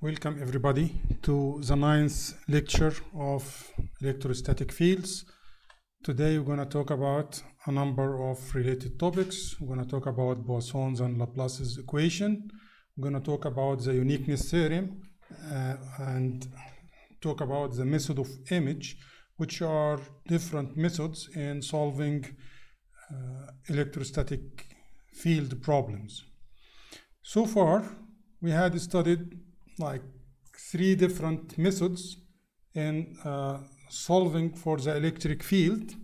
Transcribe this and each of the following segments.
Welcome everybody to the ninth lecture of electrostatic fields. Today we're going to talk about a number of related topics. We're going to talk about Poisson's and Laplace's equation. We're going to talk about the uniqueness theorem uh, and talk about the method of image, which are different methods in solving uh, electrostatic field problems. So far, we had studied like three different methods in uh, solving for the electric field,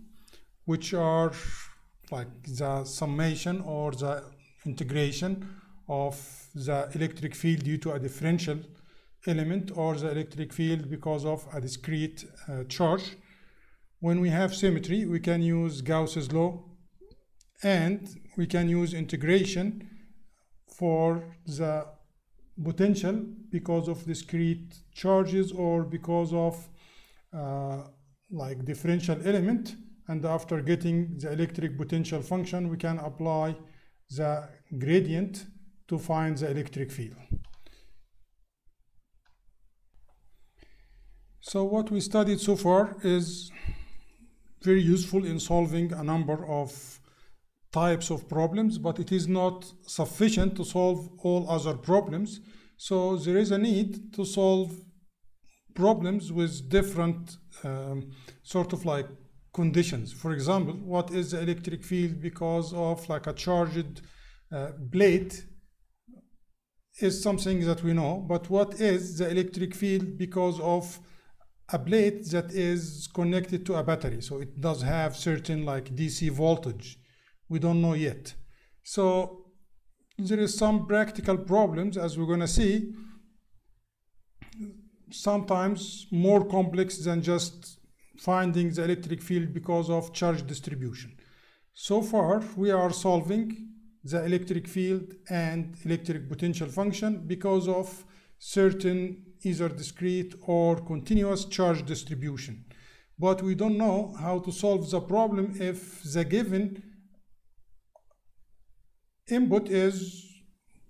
which are like the summation or the integration of the electric field due to a differential element or the electric field because of a discrete uh, charge. When we have symmetry, we can use Gauss's law and we can use integration for the potential because of discrete charges or because of uh, like differential element and after getting the electric potential function we can apply the gradient to find the electric field. So what we studied so far is very useful in solving a number of types of problems, but it is not sufficient to solve all other problems. So there is a need to solve problems with different um, sort of like conditions. For example, what is the electric field because of like a charged uh, plate is something that we know, but what is the electric field because of a blade that is connected to a battery? So it does have certain like DC voltage we don't know yet. So there is some practical problems as we're going to see sometimes more complex than just finding the electric field because of charge distribution. So far we are solving the electric field and electric potential function because of certain either discrete or continuous charge distribution. But we don't know how to solve the problem if the given input is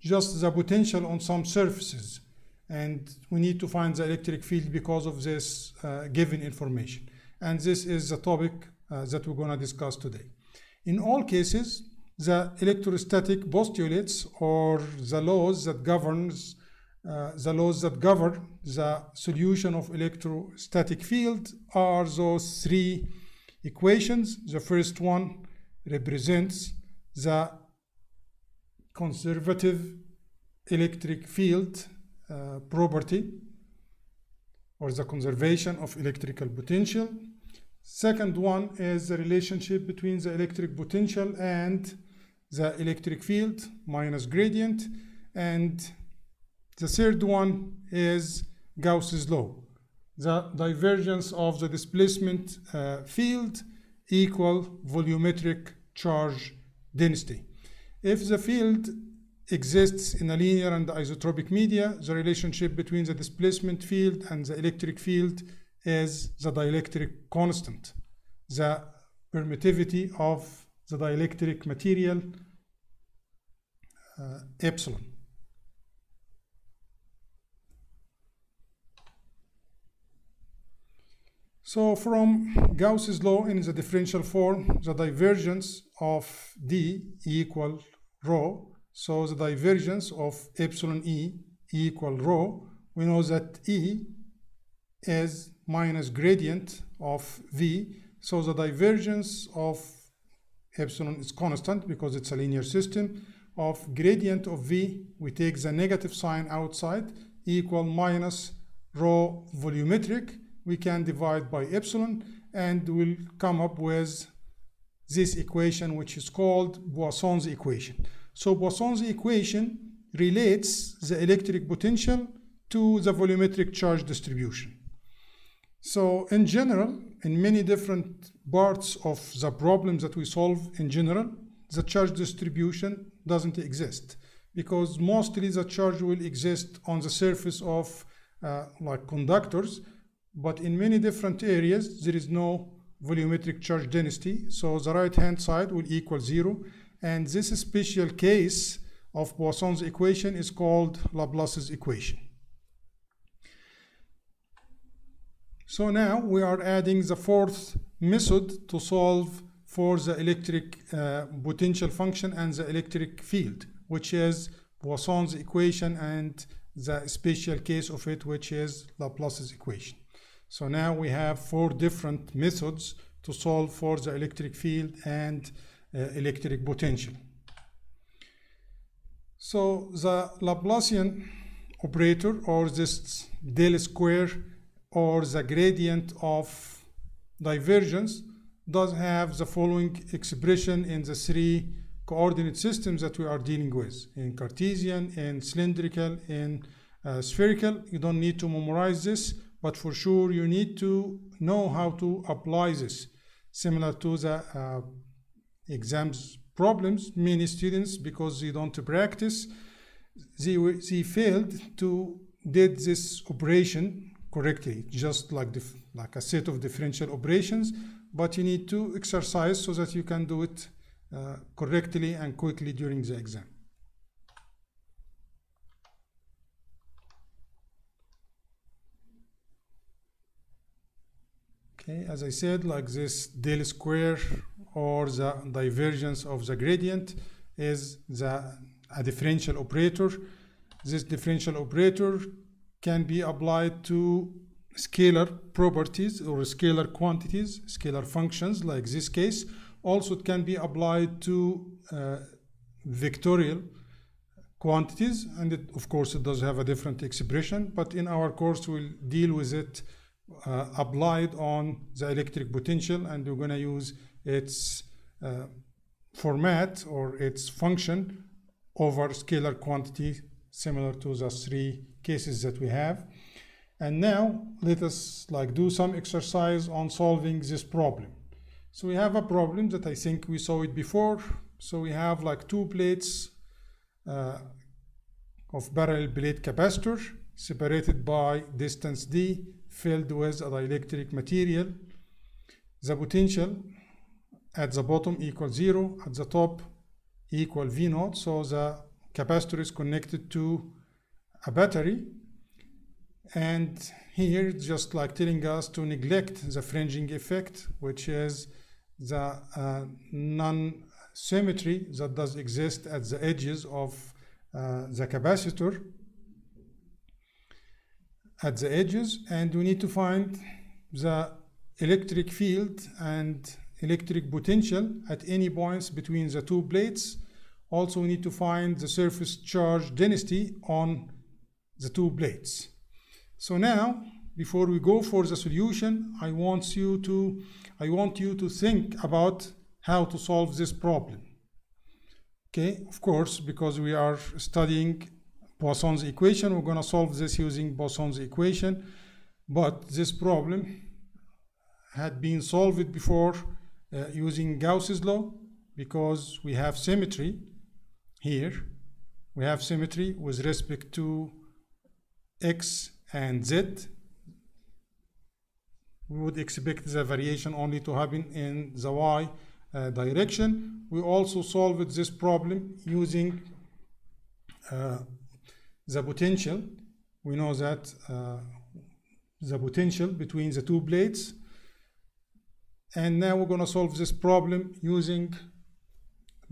just the potential on some surfaces. And we need to find the electric field because of this uh, given information. And this is the topic uh, that we're going to discuss today. In all cases the electrostatic postulates or the laws that governs uh, the laws that govern the solution of electrostatic field are those three equations. The first one represents the conservative electric field uh, property or the conservation of electrical potential. Second one is the relationship between the electric potential and the electric field minus gradient. And the third one is Gauss's law. The divergence of the displacement uh, field equal volumetric charge density. If the field exists in a linear and isotropic media, the relationship between the displacement field and the electric field is the dielectric constant, the permittivity of the dielectric material uh, epsilon. So from Gauss's law in the differential form, the divergence of D equal rho. So the divergence of epsilon E equal rho. We know that E is minus gradient of V. So the divergence of epsilon is constant because it's a linear system. Of gradient of V, we take the negative sign outside equal minus rho volumetric we can divide by epsilon and we'll come up with this equation which is called Poisson's equation. So Poisson's equation relates the electric potential to the volumetric charge distribution. So in general, in many different parts of the problems that we solve in general, the charge distribution doesn't exist because mostly the charge will exist on the surface of uh, like conductors but in many different areas there is no volumetric charge density. So the right hand side will equal zero. And this special case of Poisson's equation is called Laplace's equation. So now we are adding the fourth method to solve for the electric uh, potential function and the electric field, which is Poisson's equation and the special case of it, which is Laplace's equation. So now we have four different methods to solve for the electric field and uh, electric potential. So the Laplacian operator or this del square or the gradient of divergence does have the following expression in the three coordinate systems that we are dealing with in Cartesian, in cylindrical, in uh, spherical. You don't need to memorize this, but for sure you need to know how to apply this. Similar to the uh, exams problems, many students, because they don't practice, they, they failed to did this operation correctly, just like, like a set of differential operations, but you need to exercise so that you can do it uh, correctly and quickly during the exam. Okay, as I said, like this del square or the divergence of the gradient is the a differential operator. This differential operator can be applied to scalar properties or scalar quantities, scalar functions like this case. Also, it can be applied to uh, vectorial quantities, and it, of course, it does have a different expression, but in our course, we'll deal with it uh, applied on the electric potential, and we're going to use its uh, format or its function over scalar quantity similar to the three cases that we have. And now let us like do some exercise on solving this problem. So we have a problem that I think we saw it before. So we have like two plates uh, of parallel plate capacitor separated by distance d filled with a dielectric material. The potential at the bottom equals zero, at the top equal V naught. So the capacitor is connected to a battery. And here, just like telling us to neglect the fringing effect, which is the uh, non-symmetry that does exist at the edges of uh, the capacitor at the edges and we need to find the electric field and electric potential at any points between the two plates. Also, we need to find the surface charge density on the two plates. So now, before we go for the solution, I want you to, I want you to think about how to solve this problem. Okay, of course, because we are studying Poisson's equation, we're going to solve this using Poisson's equation, but this problem had been solved before uh, using Gauss's law because we have symmetry here. We have symmetry with respect to x and z. We would expect the variation only to happen in the y uh, direction. We also solved this problem using uh, the potential. We know that uh, the potential between the two plates and now we're going to solve this problem using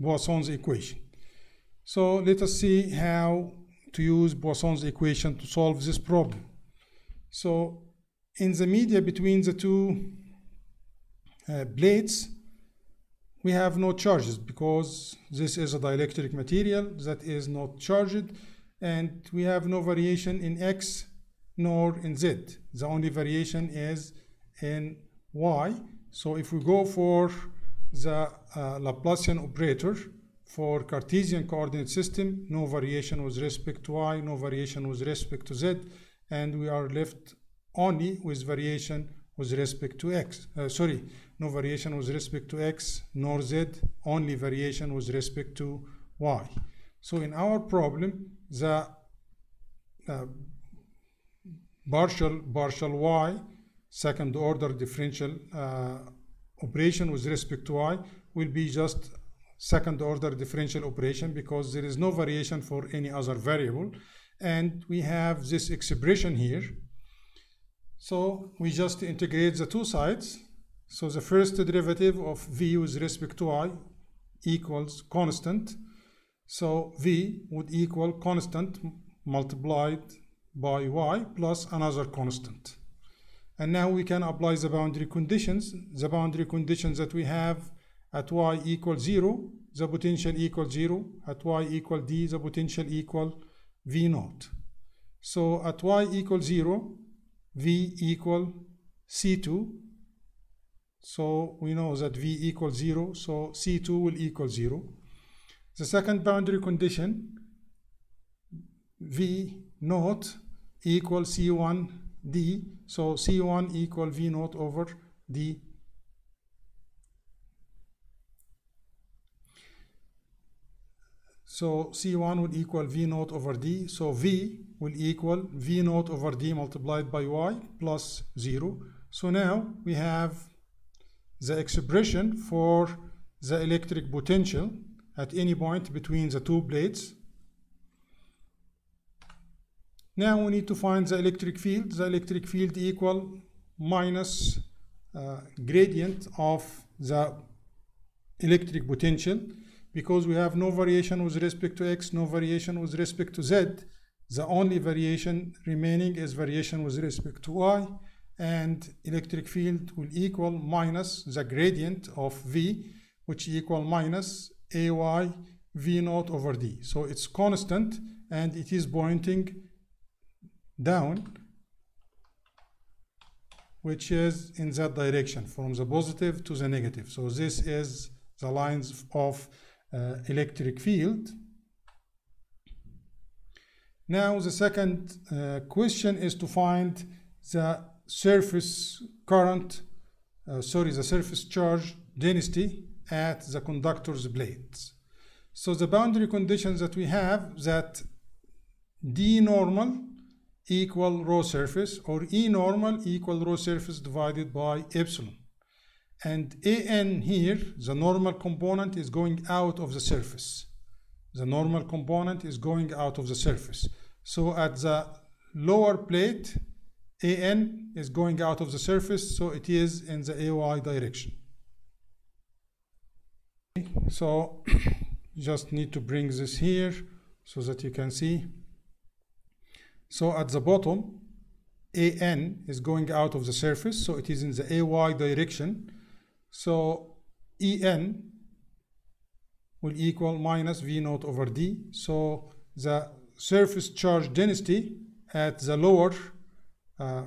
Poisson's equation. So let us see how to use Poisson's equation to solve this problem. So in the media between the two uh, we have no charges because this is a dielectric material that is not charged and we have no variation in x nor in z. The only variation is in y so if we go for the uh, Laplacian operator for Cartesian coordinate system, no variation with respect to y, no variation with respect to z, and we are left only with variation with respect to x. Uh, sorry, no variation with respect to x nor z, only variation with respect to y. So in our problem, the uh, partial partial y second order differential uh, operation with respect to y will be just second order differential operation because there is no variation for any other variable and we have this expression here So we just integrate the two sides. So the first derivative of v with respect to y equals constant. So v would equal constant multiplied by y plus another constant. And now we can apply the boundary conditions. The boundary conditions that we have at y equal 0, the potential equal 0. At y equal d, the potential equal v naught. So at y equal 0, v equal c2. So we know that v equals 0, so c2 will equal 0. The second boundary condition, v naught equal c1 d, so c1 equal v naught over d. So c1 will equal v naught over d, so v will equal v naught over d multiplied by y plus 0. So now we have the expression for the electric potential at any point between the two plates. Now we need to find the electric field. The electric field equal minus uh, gradient of the electric potential because we have no variation with respect to x, no variation with respect to z. The only variation remaining is variation with respect to y and electric field will equal minus the gradient of v which equal minus ay v naught over d. So it's constant and it is pointing down which is in that direction from the positive to the negative. So this is the lines of uh, electric field. Now the second uh, question is to find the surface current, uh, sorry, the surface charge density at the conductor's plates. So the boundary conditions that we have that d normal equal rho surface or E normal equal rho surface divided by epsilon. And AN here, the normal component is going out of the surface. The normal component is going out of the surface. So at the lower plate, AN is going out of the surface, so it is in the AY direction. So just need to bring this here so that you can see. So at the bottom, AN is going out of the surface, so it is in the AY direction. So En will equal minus V naught over D. So the surface charge density at the lower uh,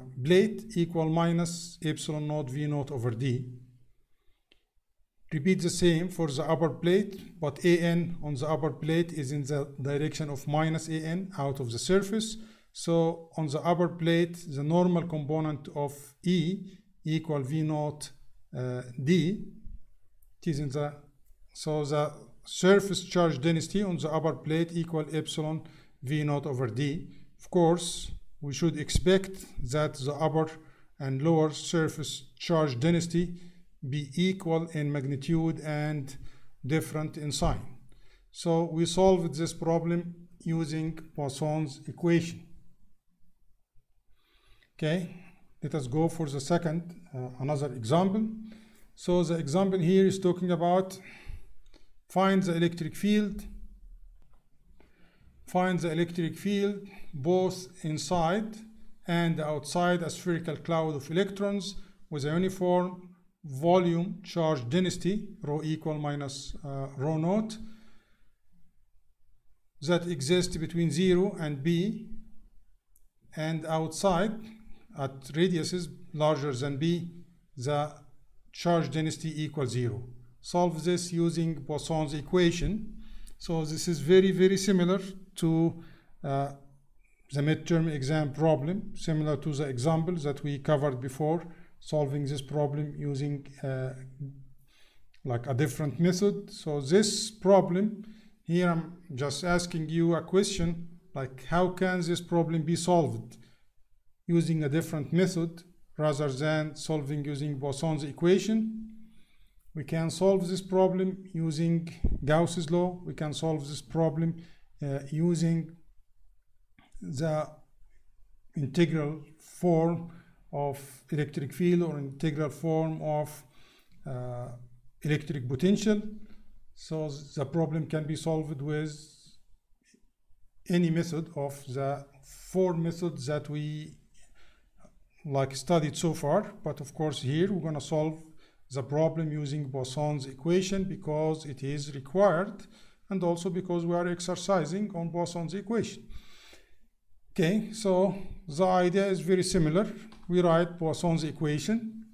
equal minus epsilon naught V naught over D. Repeat the same for the upper plate, but AN on the upper plate is in the direction of minus AN out of the surface. So on the upper plate, the normal component of E equal V naught uh, D. It is in the, so the surface charge density on the upper plate equal epsilon V naught over D. Of course, we should expect that the upper and lower surface charge density be equal in magnitude and different in sign. So we solved this problem using Poisson's equation. Okay, let us go for the second, uh, another example. So the example here is talking about find the electric field, find the electric field both inside and outside a spherical cloud of electrons with a uniform volume charge density, rho equal minus uh, rho naught, that exists between 0 and b, and outside at radiuses larger than b, the charge density equals zero. Solve this using Poisson's equation. So this is very, very similar to uh, the midterm exam problem, similar to the examples that we covered before, solving this problem using uh, like a different method. So this problem, here I'm just asking you a question, like how can this problem be solved? using a different method rather than solving using Poisson's equation. We can solve this problem using Gauss's law. We can solve this problem uh, using the integral form of electric field or integral form of uh, electric potential. So the problem can be solved with any method of the four methods that we like studied so far. But of course here we're gonna solve the problem using Poisson's equation because it is required and also because we are exercising on Poisson's equation. Okay, so the idea is very similar. We write Poisson's equation.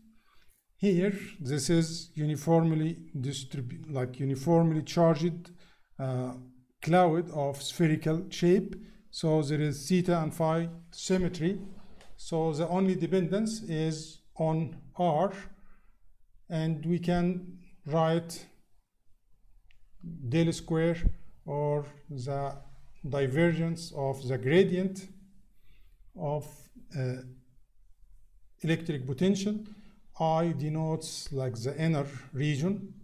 Here, this is uniformly distributed, like uniformly charged uh, cloud of spherical shape. So there is theta and phi symmetry. So the only dependence is on R and we can write del square or the divergence of the gradient of uh, electric potential. I denotes like the inner region.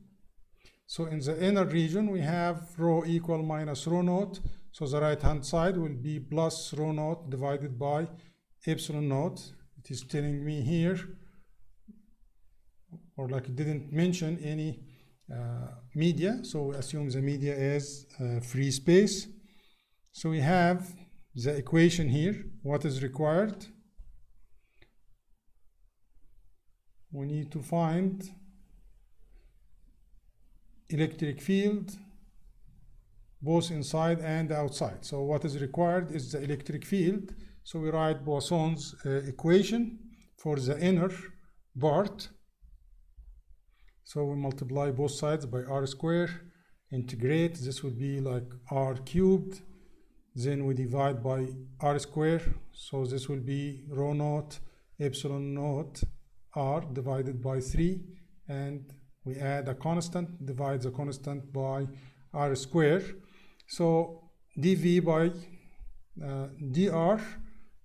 So in the inner region, we have rho equal minus rho naught. So the right hand side will be plus rho naught divided by epsilon naught. It is telling me here, or like it didn't mention any uh, media. So assume the media is uh, free space. So we have the equation here, what is required. We need to find electric field both inside and outside. So what is required is the electric field. So we write Poisson's uh, equation for the inner part. So we multiply both sides by r square, integrate, this would be like r cubed then we divide by r square. So this will be rho naught epsilon naught r divided by 3 and we add a constant divide the constant by r square. So dv by uh, dr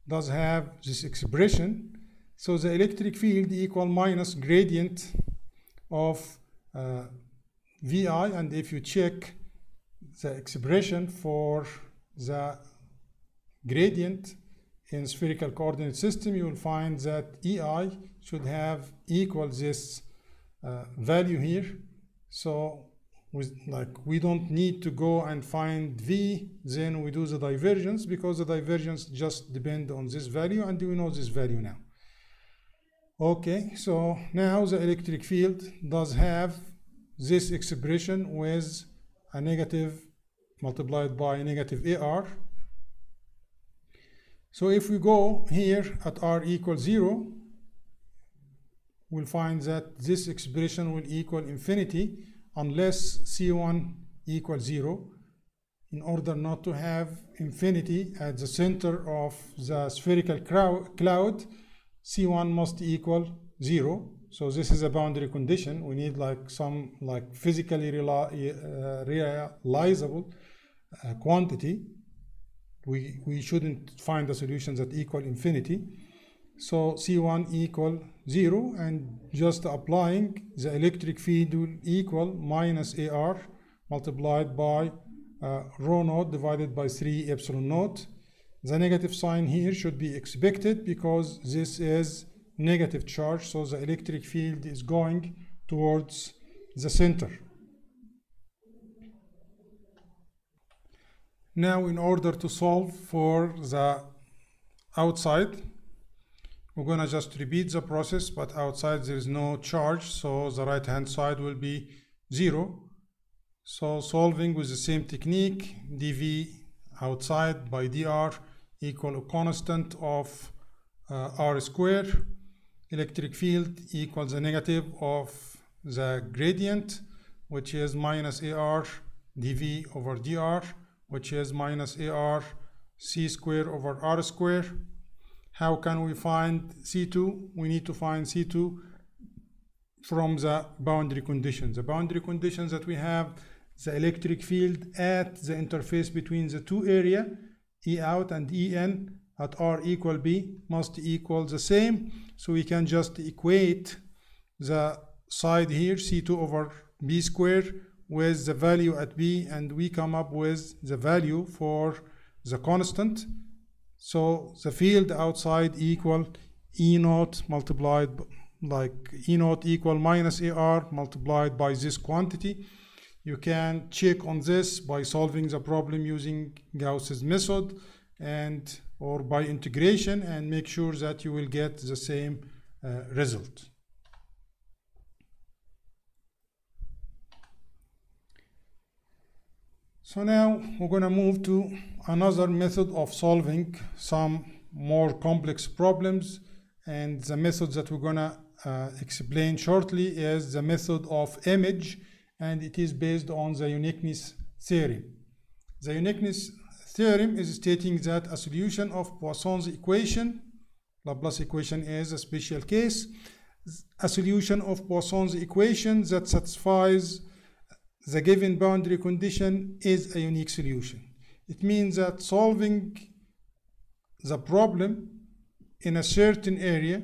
does have this expression. So the electric field equal minus gradient of uh, vi. And if you check the expression for the gradient in spherical coordinate system, you will find that EI should have equal this uh, value here. So with, like we don't need to go and find V, then we do the divergence because the divergence just depend on this value and we know this value now. Okay, so now the electric field does have this expression with a negative multiplied by negative AR. So if we go here at R equals 0, we'll find that this expression will equal infinity unless C1 equals 0 in order not to have infinity at the center of the spherical cloud. C1 must equal 0 so this is a boundary condition. We need like some like physically uh, realizable uh, quantity, we, we shouldn't find the solutions that equal infinity. So C1 equal 0 and just applying the electric field will equal minus AR multiplied by uh, rho naught divided by 3 epsilon naught. The negative sign here should be expected because this is negative charge so the electric field is going towards the center. Now in order to solve for the outside, we're gonna just repeat the process, but outside there is no charge, so the right hand side will be zero. So solving with the same technique, dV outside by dr equal a constant of uh, r square. Electric field equals the negative of the gradient, which is minus ar dv over dr which is minus AR C square over R square. How can we find C2? We need to find C2 from the boundary conditions. The boundary conditions that we have, the electric field at the interface between the two area, E out and En at R equal B must equal the same. So we can just equate the side here, C2 over B square with the value at b and we come up with the value for the constant so the field outside equal E naught multiplied like E naught equal minus AR multiplied by this quantity. You can check on this by solving the problem using Gauss's method and or by integration and make sure that you will get the same uh, result. So now we're going to move to another method of solving some more complex problems and the method that we're going to uh, explain shortly is the method of image and it is based on the uniqueness theorem. The uniqueness theorem is stating that a solution of Poisson's equation, Laplace equation is a special case, a solution of Poisson's equation that satisfies the given boundary condition is a unique solution. It means that solving the problem in a certain area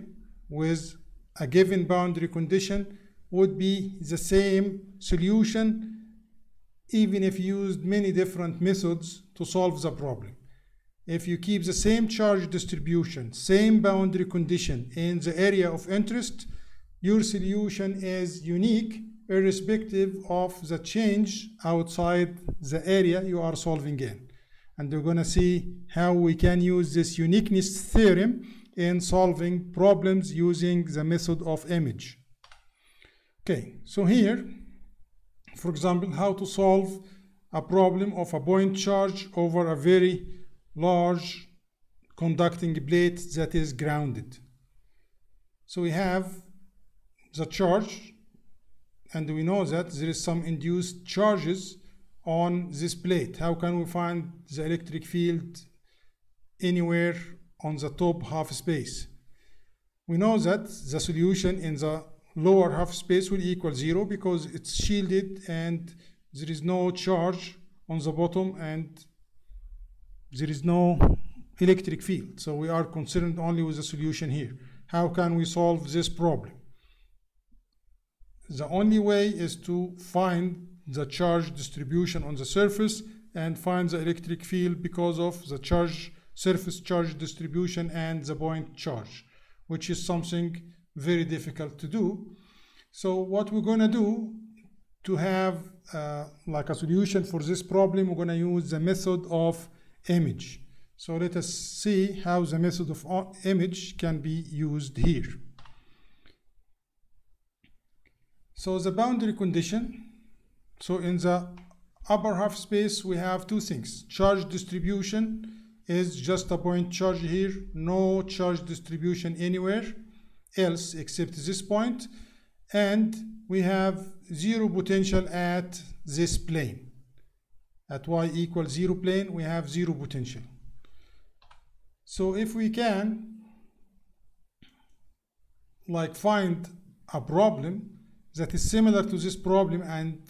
with a given boundary condition would be the same solution even if you used many different methods to solve the problem. If you keep the same charge distribution, same boundary condition in the area of interest, your solution is unique irrespective of the change outside the area you are solving in. And we're going to see how we can use this uniqueness theorem in solving problems using the method of image. Okay, so here, for example, how to solve a problem of a point charge over a very large conducting plate that is grounded. So we have the charge, and we know that there is some induced charges on this plate. How can we find the electric field anywhere on the top half space? We know that the solution in the lower half space will equal zero because it's shielded and there is no charge on the bottom and there is no electric field. So we are concerned only with the solution here. How can we solve this problem? The only way is to find the charge distribution on the surface and find the electric field because of the charge surface charge distribution and the point charge, which is something very difficult to do. So what we're going to do to have uh, like a solution for this problem, we're going to use the method of image. So let us see how the method of image can be used here. So the boundary condition, so in the upper half space we have two things. Charge distribution is just a point charge here, no charge distribution anywhere else except this point. And we have zero potential at this plane. At y equals zero plane we have zero potential. So if we can like find a problem that is similar to this problem and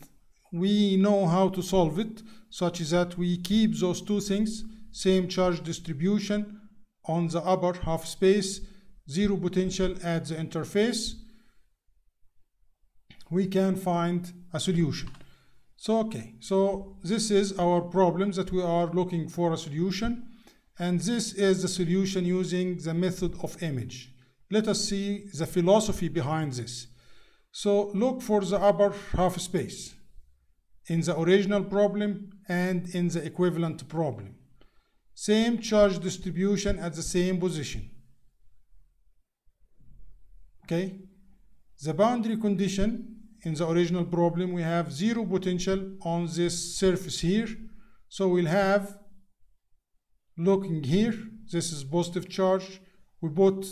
we know how to solve it such that we keep those two things same charge distribution on the upper half space zero potential at the interface, we can find a solution. So, okay, so this is our problem that we are looking for a solution, and this is the solution using the method of image. Let us see the philosophy behind this. So, look for the upper half space in the original problem and in the equivalent problem. Same charge distribution at the same position. Okay? The boundary condition in the original problem we have zero potential on this surface here. So we'll have looking here this is positive charge. We put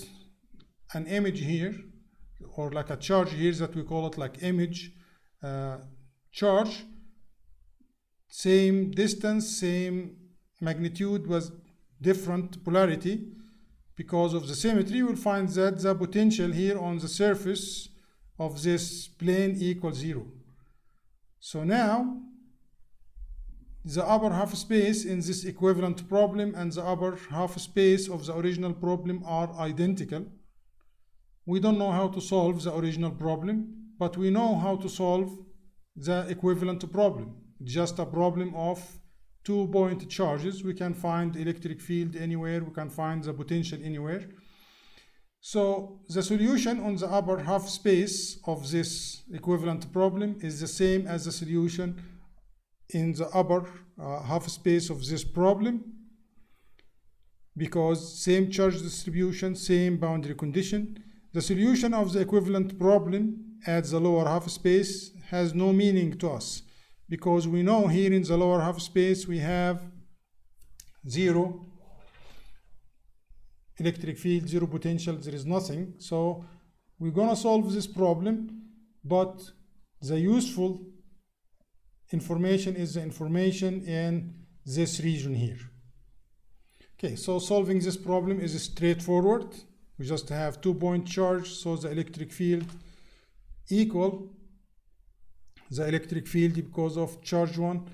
an image here or like a charge here that we call it like image uh, charge same distance same magnitude was different polarity because of the symmetry, we'll find that the potential here on the surface of this plane equals zero. So now, the upper half space in this equivalent problem and the upper half space of the original problem are identical. We don't know how to solve the original problem, but we know how to solve the equivalent problem. Just a problem of two point charges we can find electric field anywhere we can find the potential anywhere So the solution on the upper half space of this equivalent problem is the same as the solution in the upper uh, half space of this problem because same charge distribution, same boundary condition. The solution of the equivalent problem at the lower half space has no meaning to us because we know here in the lower half space we have zero electric field, zero potential, there is nothing. So we're gonna solve this problem, but the useful information is the information in this region here. Okay, so solving this problem is straightforward. We just have two point charge, so the electric field equal the electric field because of charge 1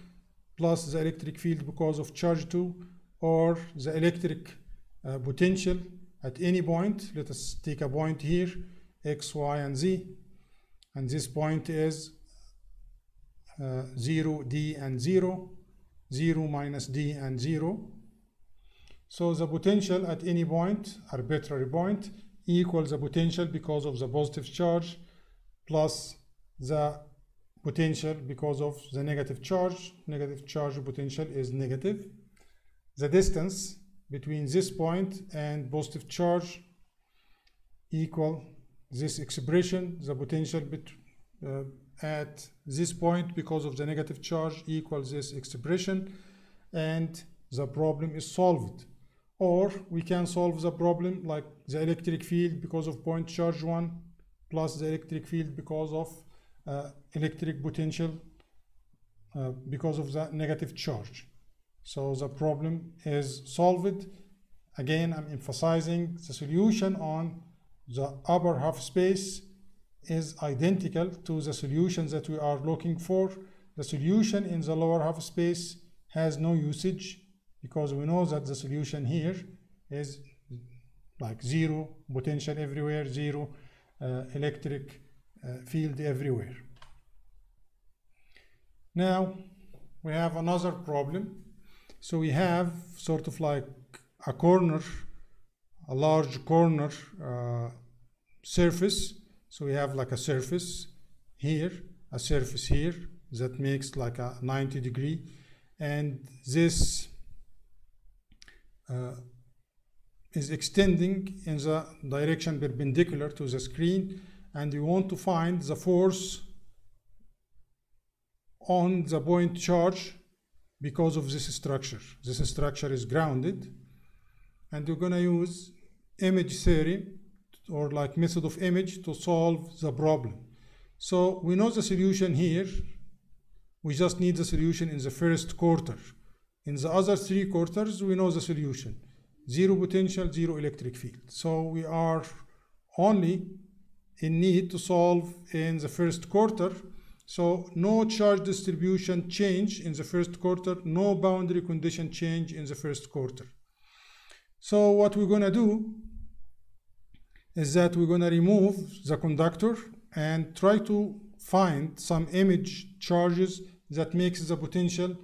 plus the electric field because of charge 2 or the electric uh, potential at any point. Let us take a point here, x, y, and z. And this point is uh, 0, d, and 0, 0 minus d, and 0. So the potential at any point, arbitrary point, equals the potential because of the positive charge plus the potential because of the negative charge. Negative charge potential is negative. The distance between this point and positive charge equal this expression, the potential bet, uh, at this point because of the negative charge equals this expression and the problem is solved. Or we can solve the problem like the electric field because of point charge 1 plus the electric field because of uh, electric potential uh, because of the negative charge. So the problem is solved. Again, I'm emphasizing the solution on the upper half space is identical to the solution that we are looking for. The solution in the lower half space has no usage because we know that the solution here is like zero potential everywhere, zero uh, electric uh, field everywhere. Now we have another problem so we have sort of like a corner, a large corner uh, surface. So we have like a surface here, a surface here that makes like a 90 degree. And this Uh, is extending in the direction perpendicular to the screen. And we want to find the force on the point charge because of this structure. This structure is grounded and we're going to use image theory or like method of image to solve the problem. So we know the solution here. We just need the solution in the first quarter. In the other three quarters, we know the solution. Zero potential, zero electric field. So we are only in need to solve in the first quarter so no charge distribution change in the first quarter, no boundary condition change in the first quarter. So what we're gonna do is that we're gonna remove the conductor and try to find some image charges that makes the potential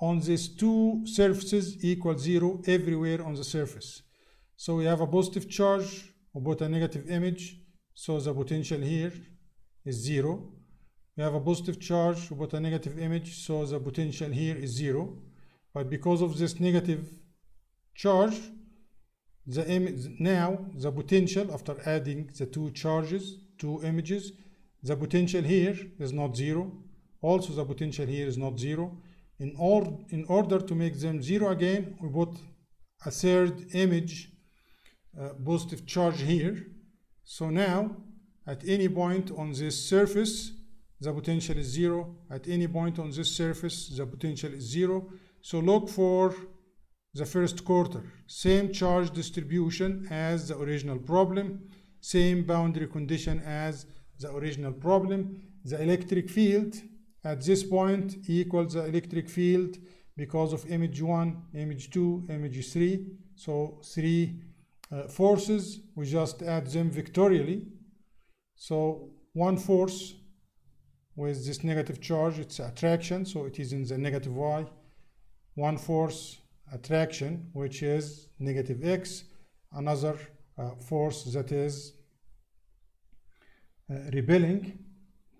on these two surfaces equal zero everywhere on the surface. So we have a positive charge, put a negative image, so the potential here is zero. We have a positive charge but a negative image. So the potential here is zero. But because of this negative charge the image now the potential after adding the two charges two images the potential here is not zero. Also the potential here is not zero in, or, in order to make them zero again we put a third image uh, positive charge here so now at any point on this surface the potential is zero. At any point on this surface, the potential is zero. So look for the first quarter. Same charge distribution as the original problem. Same boundary condition as the original problem. The electric field at this point E equals the electric field because of image 1, image 2, image 3. So three uh, forces, we just add them vectorially. So one force with this negative charge it's attraction so it is in the negative y one force attraction which is negative x another uh, force that is uh, repelling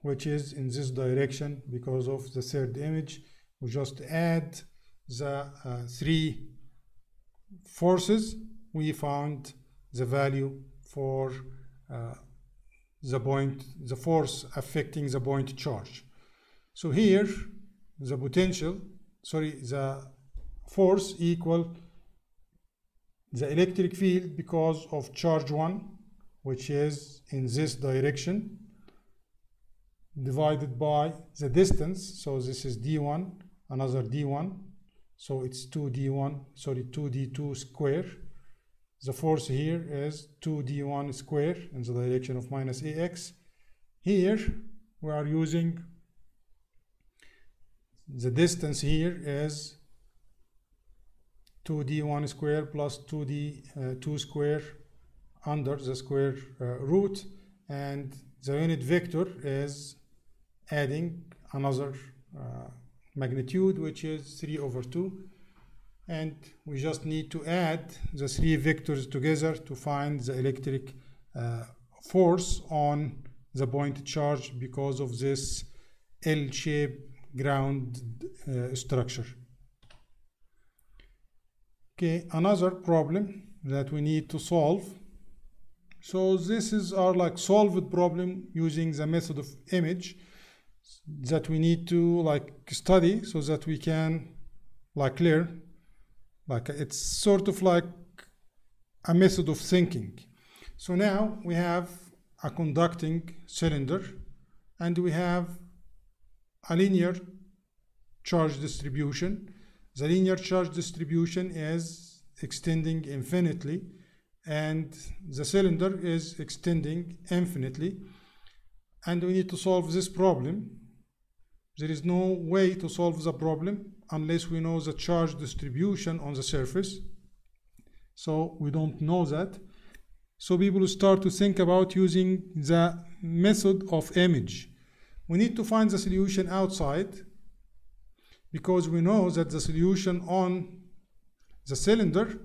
which is in this direction because of the third image. We just add the uh, three forces. We found the value for uh, the point the force affecting the point charge. So here the potential sorry the force equal the electric field because of charge 1 which is in this direction divided by the distance. So this is d1 another d1 so it's 2d1 sorry 2d2 square. The force here is 2d1 square in the direction of minus ax here we are using the distance here is 2d1 square plus 2d2 uh, square under the square uh, root. And the unit vector is adding another uh, magnitude which is 3 over 2 and we just need to add the three vectors together to find the electric uh, force on the point charge because of this L-shaped ground uh, structure. Okay, another problem that we need to solve. So this is our like solved problem using the method of image that we need to like study so that we can like learn. Like it's sort of like a method of thinking. So now we have a conducting cylinder and we have a linear charge distribution. The linear charge distribution is extending infinitely and the cylinder is extending infinitely and we need to solve this problem. There is no way to solve the problem unless we know the charge distribution on the surface. So we don't know that. So people start to think about using the method of image. We need to find the solution outside because we know that the solution on the cylinder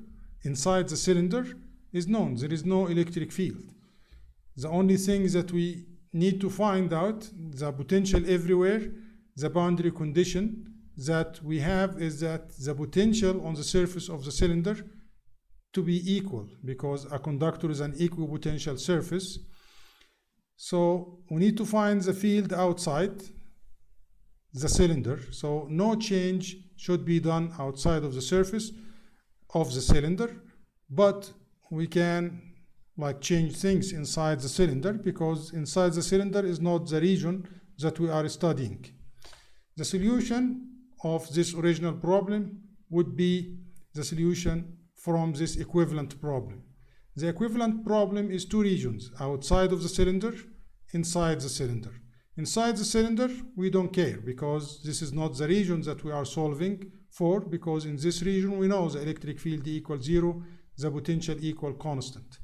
inside the cylinder is known. There is no electric field. The only thing that we need to find out the potential everywhere the boundary condition that we have is that the potential on the surface of the cylinder to be equal because a conductor is an equipotential surface. So we need to find the field outside the cylinder. So no change should be done outside of the surface of the cylinder, but we can like change things inside the cylinder because inside the cylinder is not the region that we are studying. The solution of this original problem would be the solution from this equivalent problem. The equivalent problem is two regions, outside of the cylinder, inside the cylinder. Inside the cylinder, we don't care because this is not the region that we are solving for because in this region we know the electric field equals zero, the potential equal constant.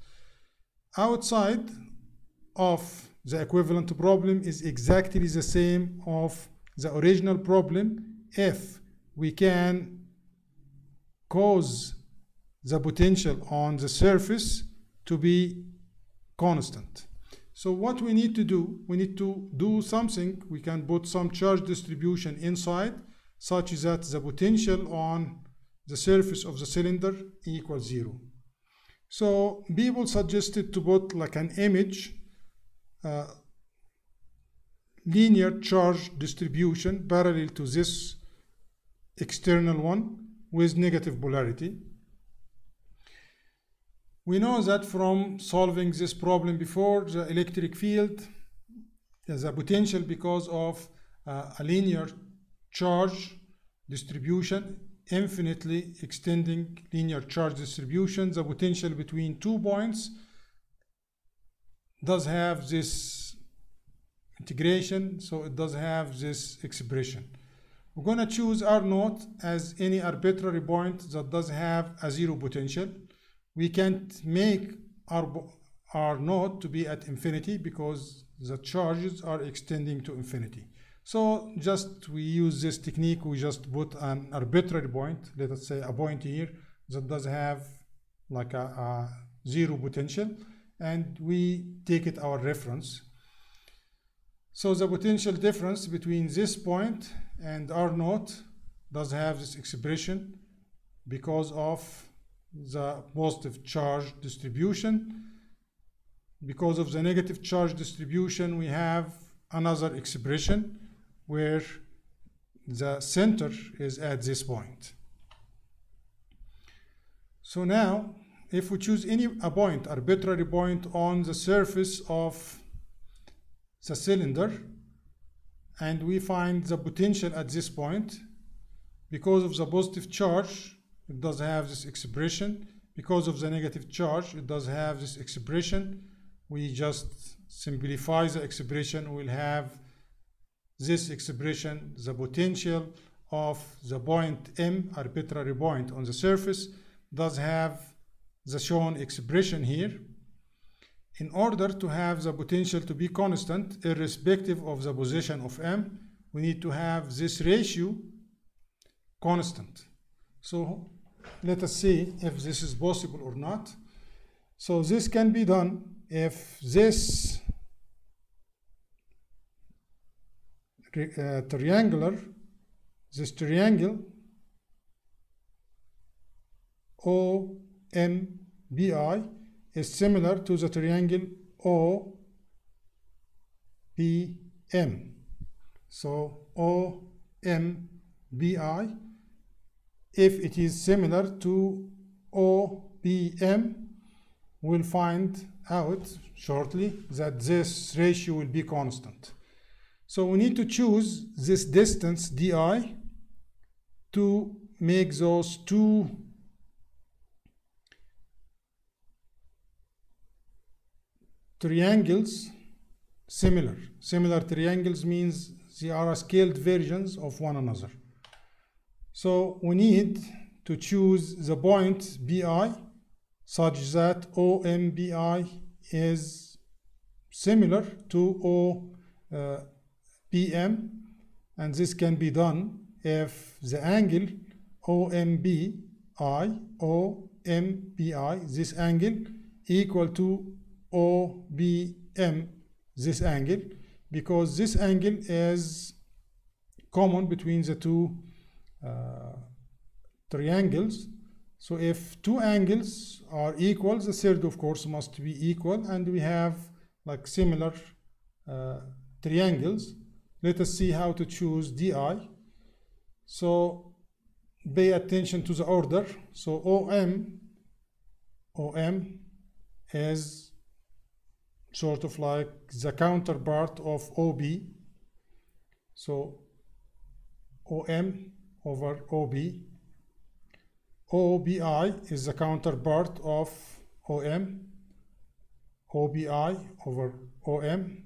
Outside of the equivalent problem is exactly the same of the original problem if we can cause the potential on the surface to be constant. So what we need to do, we need to do something, we can put some charge distribution inside such that the potential on the surface of the cylinder equals zero. So people suggested to put like an image uh, linear charge distribution parallel to this external one with negative polarity. We know that from solving this problem before, the electric field has a potential because of uh, a linear charge distribution, infinitely extending linear charge distribution. The potential between two points does have this integration, so it does have this expression. We're going to choose R naught as any arbitrary point that does have a zero potential. We can't make R, R naught to be at infinity because the charges are extending to infinity. So just we use this technique, we just put an arbitrary point, let us say a point here that does have like a, a zero potential and we take it our reference. So the potential difference between this point and R naught does have this expression because of the positive charge distribution. Because of the negative charge distribution, we have another expression where the center is at this point. So now, if we choose any a point, arbitrary point on the surface of the cylinder, and we find the potential at this point, because of the positive charge, it does have this expression. Because of the negative charge, it does have this expression. We just simplify the expression, we'll have this expression, the potential of the point M, arbitrary point on the surface, does have the shown expression here. In order to have the potential to be constant, irrespective of the position of M, we need to have this ratio constant. So let us see if this is possible or not. So this can be done if this uh, triangular, this triangle OMBI is similar to the triangle OPM. So OMBI, if it is similar to OPM, we'll find out shortly that this ratio will be constant. So we need to choose this distance di to make those two triangles similar. Similar triangles means they are scaled versions of one another. So we need to choose the point BI such that OMBI is similar to O uh, PM and this can be done if the angle OMBI OMBI this angle equal to OBM this angle because this angle is common between the two uh, triangles. So if two angles are equal the third of course must be equal and we have like similar uh, triangles let us see how to choose DI. So pay attention to the order. So OM, OM is sort of like the counterpart of OB. So OM over OB. OBI is the counterpart of OM. OBI over OM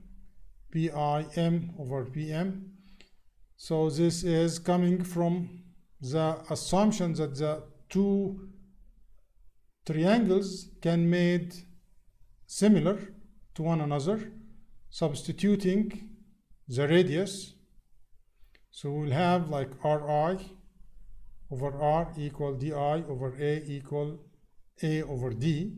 PIM over PM. So this is coming from the assumption that the two triangles can made similar to one another, substituting the radius. So we'll have like Ri over R equal Di over A equal A over D.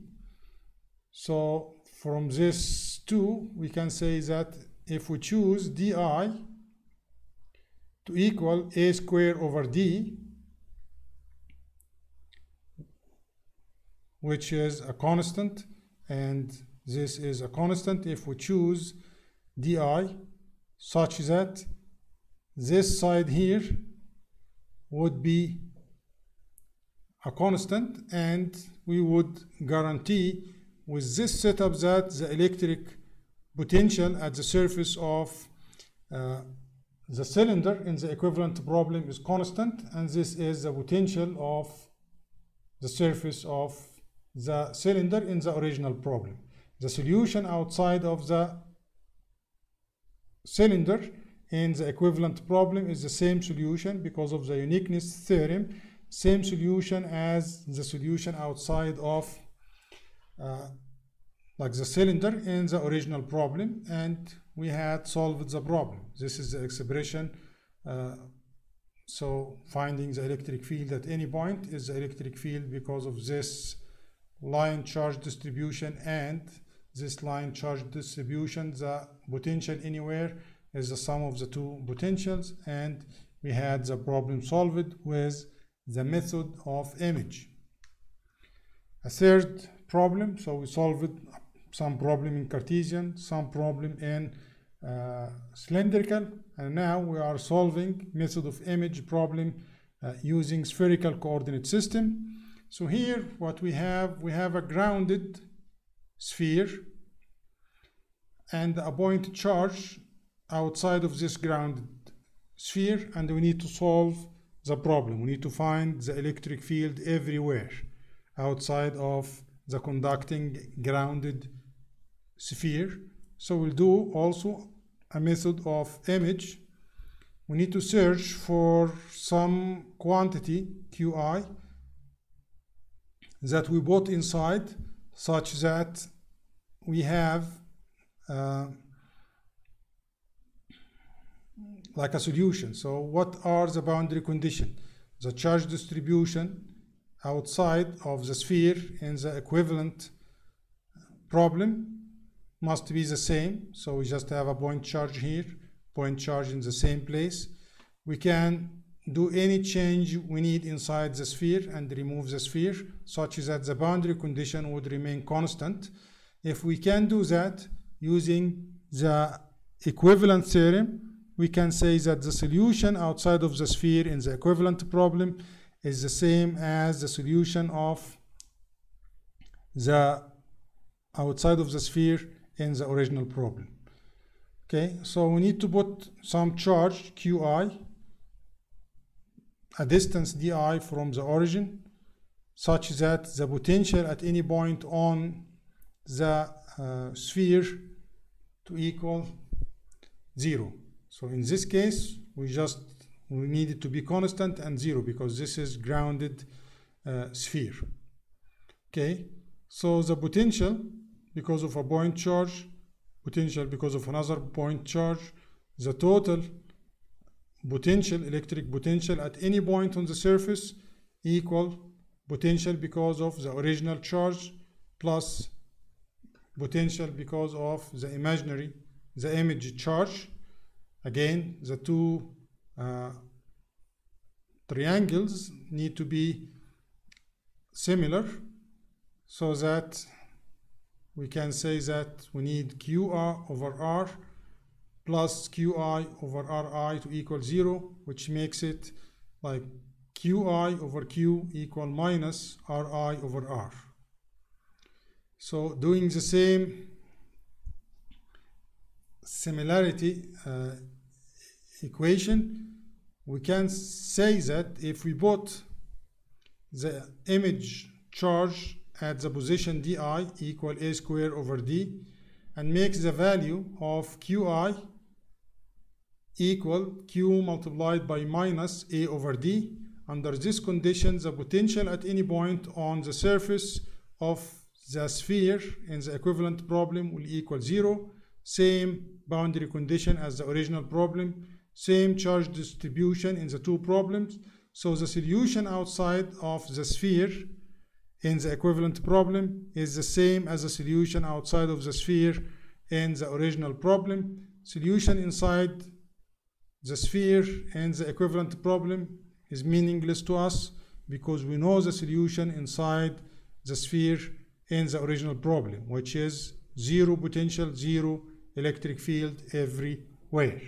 So from this two, we can say that if we choose di to equal a square over d, which is a constant, and this is a constant. If we choose di such that this side here would be a constant and we would guarantee with this setup that the electric potential at the surface of uh, the cylinder in the equivalent problem is constant and this is the potential of the surface of the cylinder in the original problem. The solution outside of the cylinder in the equivalent problem is the same solution because of the uniqueness theorem, same solution as the solution outside of uh, like the cylinder in the original problem and we had solved the problem. This is the expression. Uh, so finding the electric field at any point is the electric field because of this line charge distribution and this line charge distribution, the potential anywhere is the sum of the two potentials and we had the problem solved with the method of image. A third problem, so we solved some problem in Cartesian, some problem in uh, cylindrical, and now we are solving method of image problem uh, using spherical coordinate system. So here what we have, we have a grounded sphere and a point charge outside of this grounded sphere and we need to solve the problem. We need to find the electric field everywhere outside of the conducting grounded sphere. So we'll do also a method of image. We need to search for some quantity Qi that we put inside such that we have uh, like a solution. So what are the boundary conditions? The charge distribution outside of the sphere in the equivalent problem must be the same. So we just have a point charge here, point charge in the same place. We can do any change we need inside the sphere and remove the sphere such that the boundary condition would remain constant. If we can do that using the equivalent theorem, we can say that the solution outside of the sphere in the equivalent problem is the same as the solution of the outside of the sphere in the original problem. Okay, so we need to put some charge Qi, a distance di from the origin, such that the potential at any point on the uh, sphere to equal zero. So in this case, we just we need it to be constant and zero because this is grounded uh, sphere. Okay, so the potential because of a point charge, potential because of another point charge, the total potential, electric potential at any point on the surface equal potential because of the original charge plus potential because of the imaginary, the image charge. Again, the two uh, triangles need to be similar so that we can say that we need QR over R plus QI over RI to equal 0, which makes it like QI over Q equal minus RI over R. So doing the same similarity uh, equation, we can say that if we put the image charge at the position di equal a square over d and makes the value of qi equal q multiplied by minus a over d. Under this condition, the potential at any point on the surface of the sphere in the equivalent problem will equal zero. Same boundary condition as the original problem same charge distribution in the two problems. So the solution outside of the sphere in the equivalent problem is the same as the solution outside of the sphere in the original problem. Solution inside the sphere in the equivalent problem is meaningless to us because we know the solution inside the sphere in the original problem, which is zero potential, zero electric field everywhere.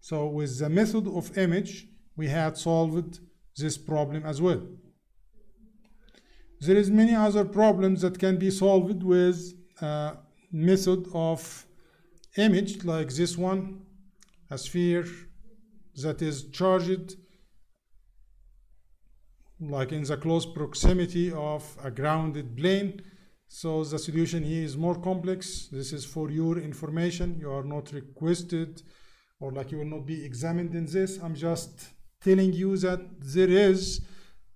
So with the method of image, we had solved this problem as well. There is many other problems that can be solved with a method of image like this one, a sphere that is charged like in the close proximity of a grounded plane. So the solution here is more complex. This is for your information. You are not requested or like you will not be examined in this. I'm just telling you that there is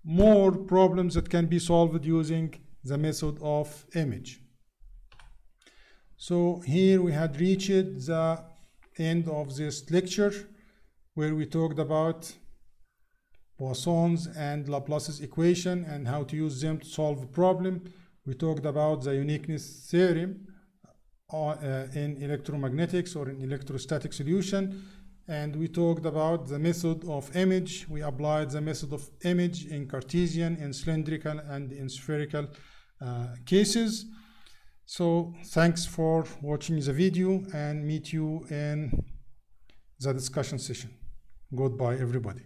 more problems that can be solved using the method of image. So here we had reached the end of this lecture where we talked about Poisson's and Laplace's equation and how to use them to solve a problem. We talked about the uniqueness theorem uh, in electromagnetics or in electrostatic solution. And we talked about the method of image. We applied the method of image in Cartesian, in cylindrical, and in spherical uh, cases. So thanks for watching the video and meet you in the discussion session. Goodbye, everybody.